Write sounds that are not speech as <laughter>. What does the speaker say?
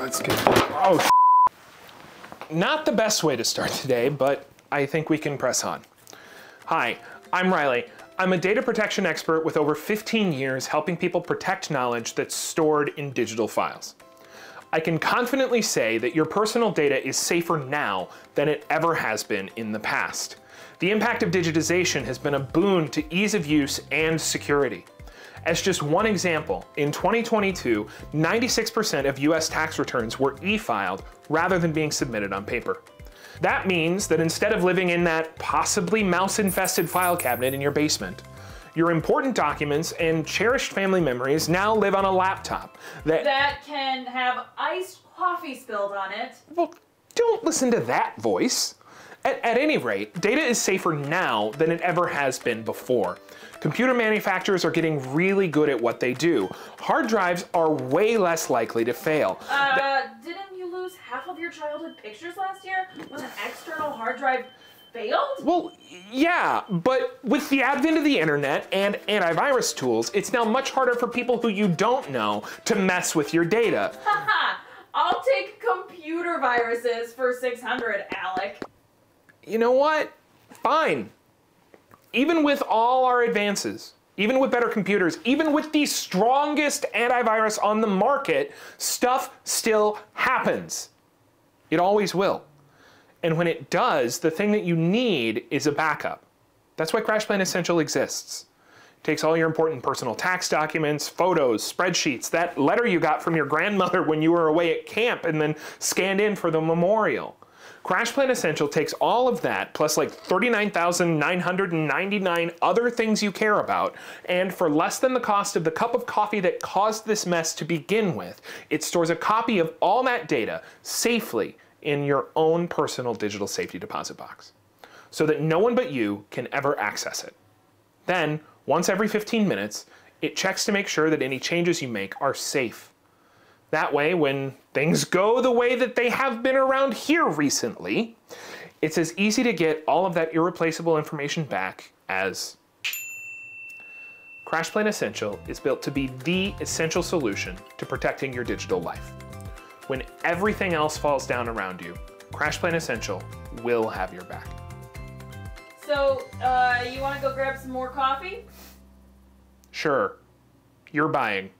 let's get. Oh, not the best way to start today, but I think we can press on. Hi, I'm Riley. I'm a data protection expert with over 15 years helping people protect knowledge that's stored in digital files. I can confidently say that your personal data is safer now than it ever has been in the past. The impact of digitization has been a boon to ease of use and security. As just one example, in 2022, 96% of US tax returns were e-filed rather than being submitted on paper. That means that instead of living in that possibly mouse-infested file cabinet in your basement, your important documents and cherished family memories now live on a laptop that... That can have iced coffee spilled on it. Well, don't listen to that voice. At, at, any rate, data is safer now than it ever has been before. Computer manufacturers are getting really good at what they do. Hard drives are way less likely to fail. Uh, didn't you lose half of your childhood pictures last year when an external hard drive failed? Well, yeah, but with the advent of the internet and antivirus tools, it's now much harder for people who you don't know to mess with your data. Haha, <laughs> I'll take computer viruses for 600, Alec you know what? Fine. Even with all our advances, even with better computers, even with the strongest antivirus on the market, stuff still happens. It always will. And when it does, the thing that you need is a backup. That's why CrashPlan Essential exists. It takes all your important personal tax documents, photos, spreadsheets, that letter you got from your grandmother when you were away at camp and then scanned in for the memorial. CrashPlan Essential takes all of that, plus like 39,999 other things you care about, and for less than the cost of the cup of coffee that caused this mess to begin with, it stores a copy of all that data safely in your own personal digital safety deposit box, so that no one but you can ever access it. Then, once every 15 minutes, it checks to make sure that any changes you make are safe. That way, when things go the way that they have been around here recently, it's as easy to get all of that irreplaceable information back as CrashPlan Essential is built to be the essential solution to protecting your digital life. When everything else falls down around you, CrashPlan Essential will have your back. So, uh, you want to go grab some more coffee? Sure. You're buying.